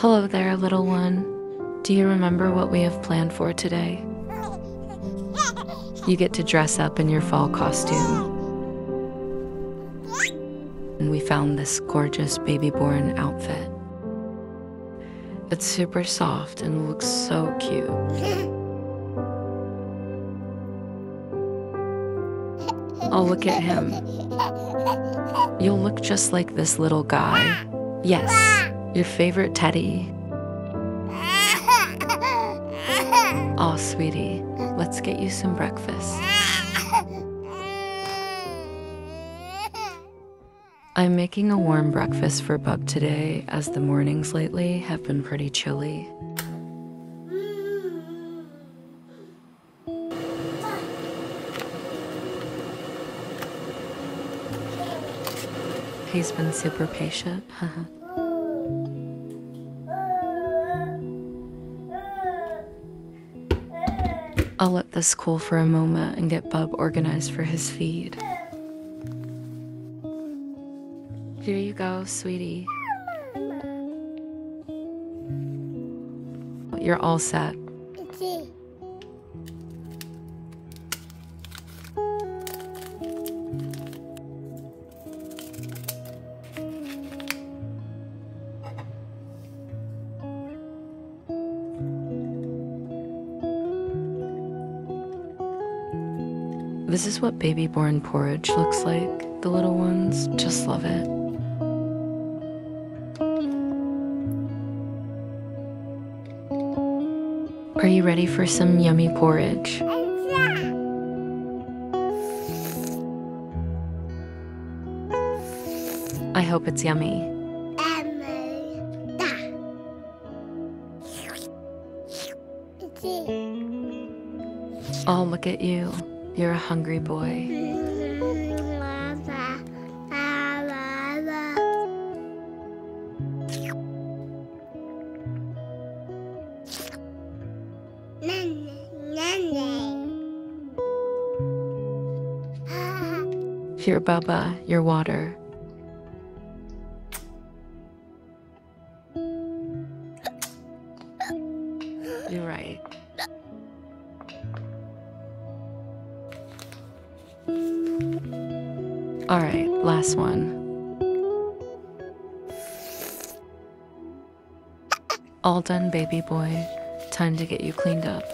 Hello there, little one. Do you remember what we have planned for today? You get to dress up in your fall costume. And we found this gorgeous baby born outfit. It's super soft and looks so cute. Oh, look at him. You'll look just like this little guy. Yes, your favorite teddy. Oh, sweetie, let's get you some breakfast. I'm making a warm breakfast for Bub today as the mornings lately have been pretty chilly. He's been super patient. I'll let this cool for a moment and get Bub organized for his feed. Here you go, sweetie. You're all set. This is what baby born porridge looks like. The little ones just love it. Are you ready for some yummy porridge? I hope it's yummy. Oh, look at you. You're a hungry boy. Here, Baba, your water. All right, last one. All done, baby boy. Time to get you cleaned up.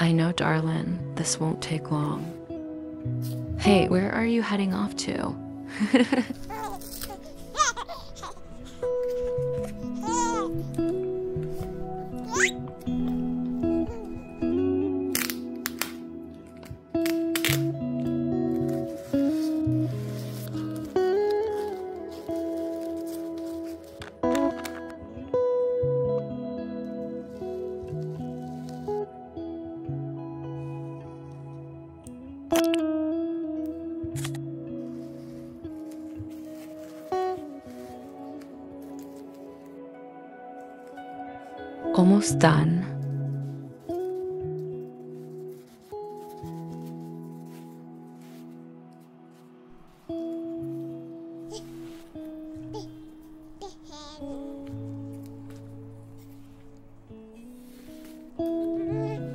I know, darling, this won't take long. Hey, where are you heading off to? Almost done.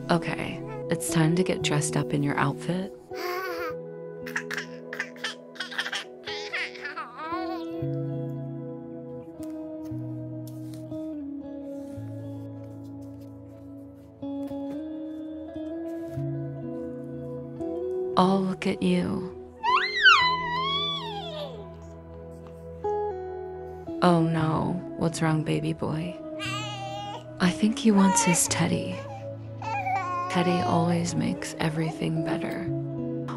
Okay, it's time to get dressed up in your outfit. Oh, look at you. Oh no, what's wrong, baby boy? I think he wants his teddy. Teddy always makes everything better.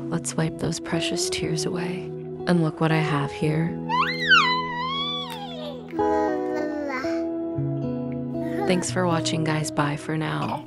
Let's wipe those precious tears away. And look what I have here. Thanks for watching, guys. Bye for now.